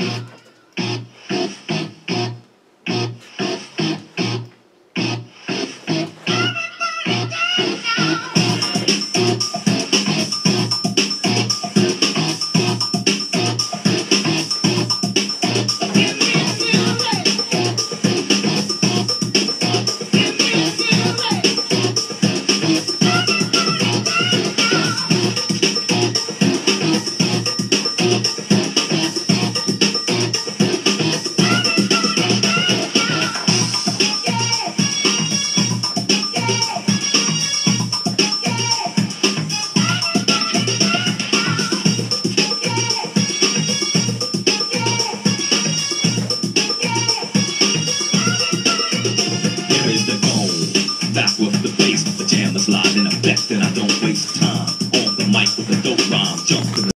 Here is the goal. Back with the bass, the jam is live in effect, and I don't waste time.